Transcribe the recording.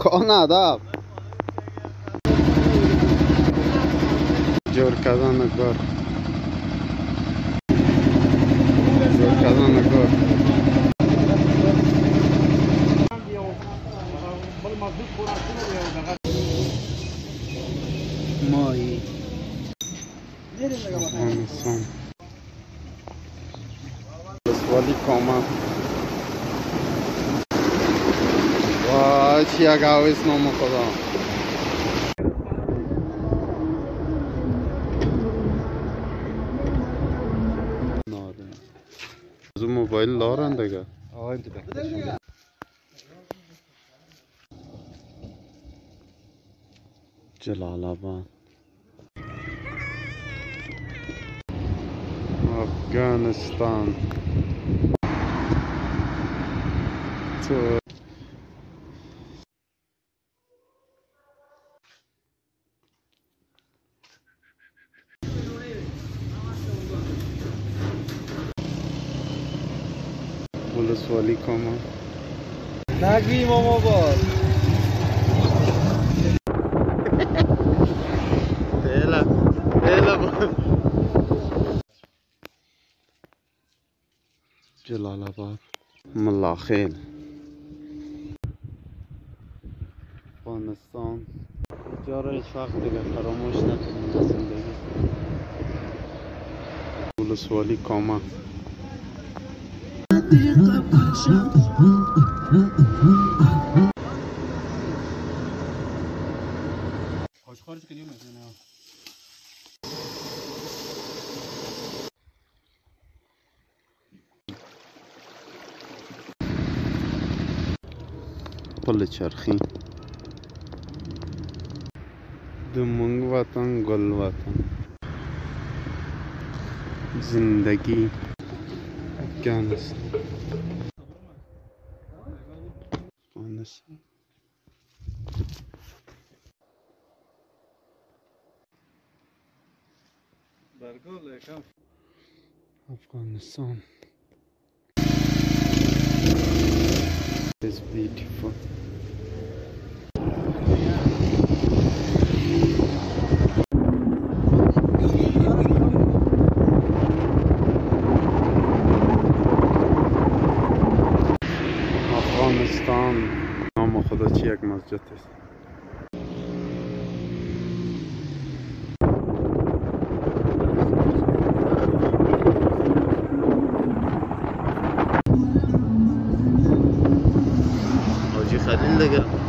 کان ادب جور کردن گار جور کردن گار مایی افغانستان ولسوالی کامل وای چی یک اویس نام خدا ناده از اون موبایل دارن دیگه آقا این تو بکشم جلال آباد افغانستان تو ولسوالی کامان نگوی ماما باز Hela, hela جلال آباد. ملاخیل افغانستان. جا را هیچ وقت دیگه فراموش نکنیم در زندگی ولسوالی کامه Hoş harcı geliyor mu? پل چرخی د مونږ وطن ګل وطن زندگی افغانستان this. Afghanistan. It's beautiful. Afghanistan. نام خدا چی یک مسجد است. حاجی خلیل دیگه.